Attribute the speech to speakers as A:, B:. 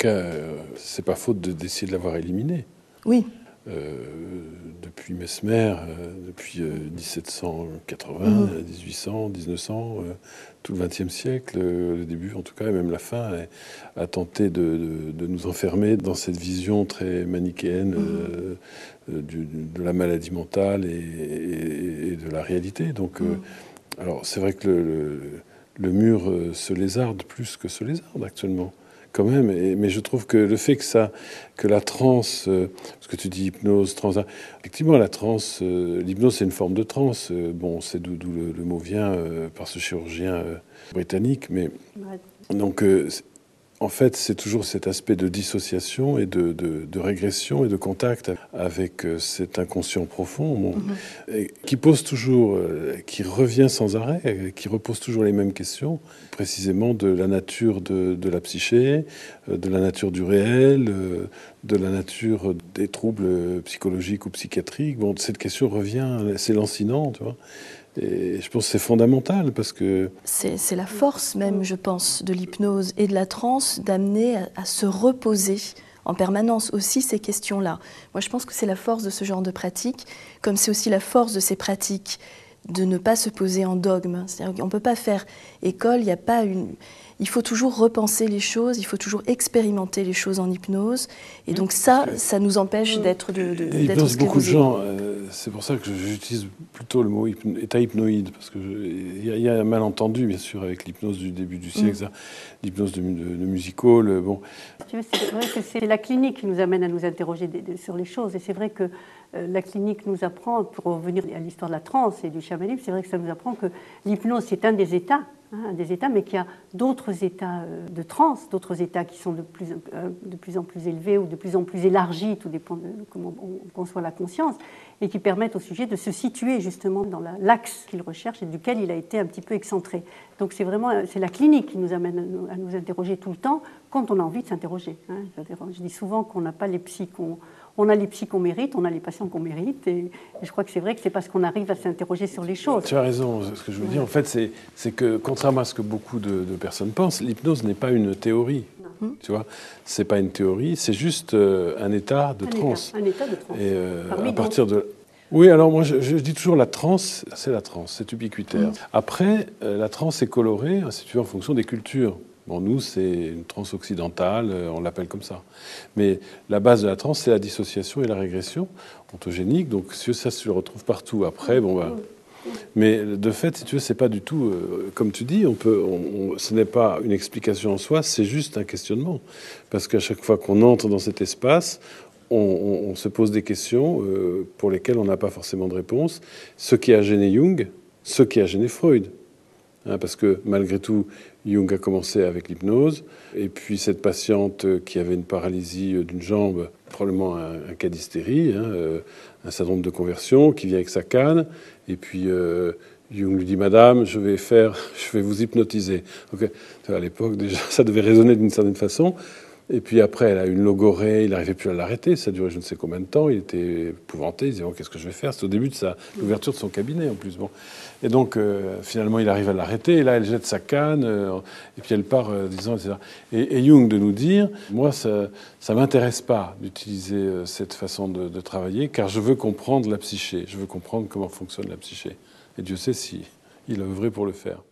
A: cas, euh, c'est pas faute d'essayer de l'avoir éliminé.
B: Oui.
A: Euh, depuis Mesmer, euh, depuis 1780, 1800, 1900, tout le XXe siècle, le début en tout cas, et même la fin, a, tenté de, nous enfermer dans cette vision très manichéenne mhm. de la maladie mentale et, de la réalité. Donc, mhm. alors c'est vrai que le, le mur se lézarde plus que se lézarde actuellement quand même. mais je trouve que le fait que ça, que la transe, euh, ce que tu dis hypnose, trans, effectivement la transe, euh, l'hypnose c'est une forme de transe. Euh, bon, c'est d'où le, mot vient par ce chirurgien britannique, mais donc en fait, c'est toujours cet aspect de dissociation et de, régression et de contact avec euh, cet inconscient profond mhm. qui pose toujours, euh, qui revient sans arrêt, qui repose toujours les mêmes questions, précisément de la nature de, la psyché, euh, de la nature du réel, de la nature des troubles psychologiques ou psychiatriques. Bon, cette question revient, c'est lancinant, tu vois. Je pense que c'est fondamental parce que...
B: C'est la force même, je pense, de l'hypnose et de la transe d'amener à, se reposer en permanence aussi ces questions-là. Moi, je pense que c'est la force de ce genre de pratique, comme c'est aussi la force de ces pratiques de ne pas se poser en dogme. C'est-à-dire qu'on ne peut pas faire école, il n'y a pas une il faut toujours repenser les choses, il faut toujours expérimenter les choses en hypnose. Et donc ça, ça nous empêche d'être de, de
A: Hypnose, beaucoup de gens, euh, c'est pour ça que j'utilise plutôt le mot état hypnoïde, parce qu'il y, y, a un malentendu, bien sûr, avec l'hypnose du début du siècle, mm. l'hypnose de, de, de musical. Bon.
C: C'est vrai que c'est la clinique qui nous amène à nous interroger sur les choses. Et c'est vrai que euh, la clinique nous apprend, pour revenir à l'histoire de la transe et du chamanisme, c'est vrai que ça nous apprend que l'hypnose, c'est un des états Hein, des états, mais qu'il y a d'autres états euh, de transe, d'autres états qui sont euh, de plus en plus élevés ou de plus en plus élargis, tout dépend de comment on conçoit la conscience, et qui permettent au sujet de se situer justement dans l'axe qu'il recherche et duquel il a été un petit peu excentré. Donc c'est vraiment c'est la clinique qui nous amène à nous, interroger tout le temps quand on a envie de s'interroger. Hein. Je dis souvent qu'on n'a pas les psy on a les psy qu'on mérite, on a les patients qu'on mérite. Et, je crois que c'est vrai que c'est parce qu'on arrive à s'interroger sur les choses.
A: Tu as raison. Ce que je veux dire, en fait, c'est que, contrairement à ce que beaucoup de, personnes pensent, l'hypnose n'est pas une théorie. Tu vois, c'est pas une théorie, c'est juste euh, un état de transe.
C: un état de transe.
A: Et euh, à partir de oui, alors moi je, dis toujours la transe, c'est la transe, c'est ubiquitaire. Mm. Après, euh, la transe est colorée, si tu veux, en fonction des cultures. Bon, nous, c'est une transe occidentale, euh, on l'appelle comme ça. Mais la base de la transe, c'est la dissociation et la régression ontogénique. Donc, si ça se retrouve partout après, bon, bah. Mais de fait, si tu veux, c'est pas du tout, euh, comme tu dis, on peut, ce n'est pas une explication en soi, c'est juste un questionnement. Parce qu'à chaque fois qu'on entre dans cet espace, on, se pose des questions euh, pour lesquelles on n'a pas forcément de réponse. Ce qui a gêné Jung, ce qui a gêné Freud. Hein, parce que malgré tout, Jung a commencé avec l'hypnose, et puis cette patiente qui avait une paralysie d'une jambe, probablement un, cas d'hystérie, hein, euh, un syndrome de conversion, qui vient avec sa canne, et puis euh, Jung lui dit Madame, je vais faire, je vais vous hypnotiser. à l'époque déjà, ça devait résonner d'une certaine façon. Et puis après, elle a eu une logorée, il n'arrivait plus à l'arrêter, ça duré je ne sais combien de temps, il était épouvanté, il disait oh, qu'est-ce que je vais faire? C'est au début de l'ouverture de son cabinet en plus. Bon. Et donc euh, finalement il arrive à l'arrêter, et là elle jette sa canne, euh, et puis elle part euh, disant, etc. Et, Jung de nous dire, moi ça ne m'intéresse pas d'utiliser cette façon de, de, travailler, car je veux comprendre la psyché, je veux comprendre comment fonctionne la psyché. Et Dieu sait si il a œuvré pour le faire.